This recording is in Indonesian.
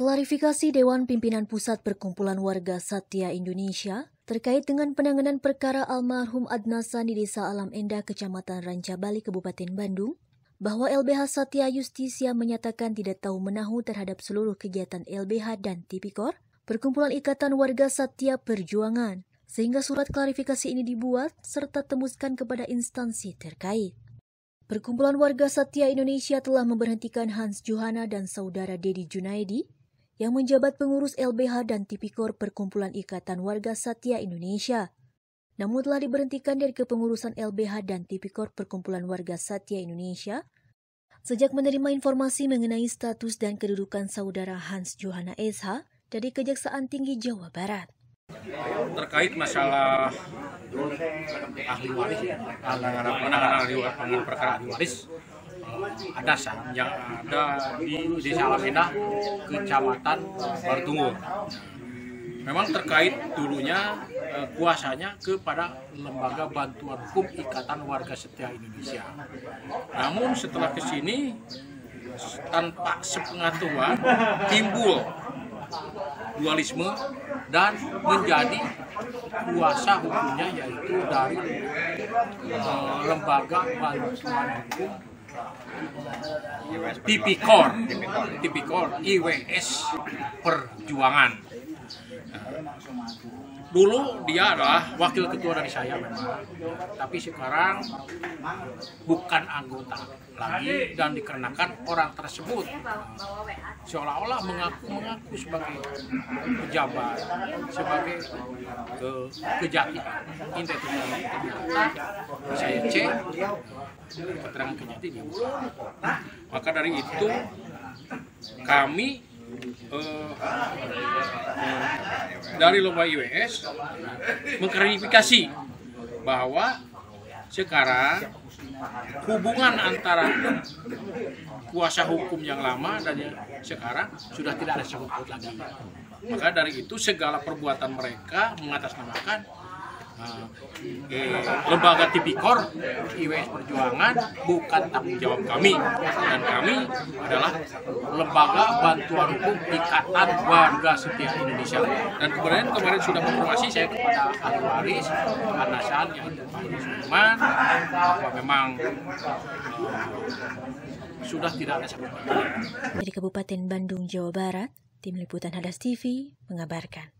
Klarifikasi Dewan Pimpinan Pusat Perkumpulan Warga Satya Indonesia terkait dengan penanganan perkara almarhum Adnasan di Desa Alam Endah, Kecamatan Rancabali, Kabupaten Bandung, bahwa LBH Satya Justisia menyatakan tidak tahu menahu terhadap seluruh kegiatan LBH dan Tipikor, Perkumpulan Ikatan Warga Satya Perjuangan, sehingga surat klarifikasi ini dibuat serta tembuskan kepada instansi terkait. Perkumpulan Warga Satya Indonesia telah memberhentikan Hans Johana dan saudara Dedi Junaidi yang menjabat pengurus LBH dan Tipikor Perkumpulan Ikatan Warga Satya Indonesia. Namun telah diberhentikan dari kepengurusan LBH dan Tipikor Perkumpulan Warga Satya Indonesia sejak menerima informasi mengenai status dan kedudukan saudara Hans Johana SH dari Kejaksaan Tinggi Jawa Barat. Terkait masalah ahli waris, penanganan ahli waris, ada yang ada di Desa Alameda, Kecamatan Bartunggur. Memang terkait dulunya eh, kuasanya kepada Lembaga Bantuan Hukum Ikatan Warga Setia Indonesia. Namun setelah ke sini tanpa sepengetahuan timbul dualisme dan menjadi kuasa hukumnya yaitu dari uh, lembaga bantuan hukum Tipikor, Tipikor, IWS Perjuangan. Dulu dia adalah wakil ketua dari saya memang, tapi sekarang bukan anggota lagi dan dikarenakan orang tersebut seolah-olah mengaku-mengaku sebagai pejabat, sebagai ke kejati, integritas. Saya cek keterangan kejati. Maka dari itu kami eh, dari lomba IWS mengklarifikasi bahwa sekarang hubungan antara kuasa hukum yang lama dan yang sekarang sudah tidak ada sebut lagi. Maka dari itu segala perbuatan mereka mengatasnamakan eh, lembaga tipikor IWS Perjuangan bukan tanggung jawab kami. Dan kami adalah lembaga bantuan hukum Ikatan Warga Setia Indonesia. Dan kemudian kemarin sudah konfirmasi saya kepada ahli waris Anasan yang Sulaiman bahwa memang uh, sudah tidak ada sebut Dari Kabupaten Bandung, Jawa Barat, Tim Liputan Hadas TV mengabarkan.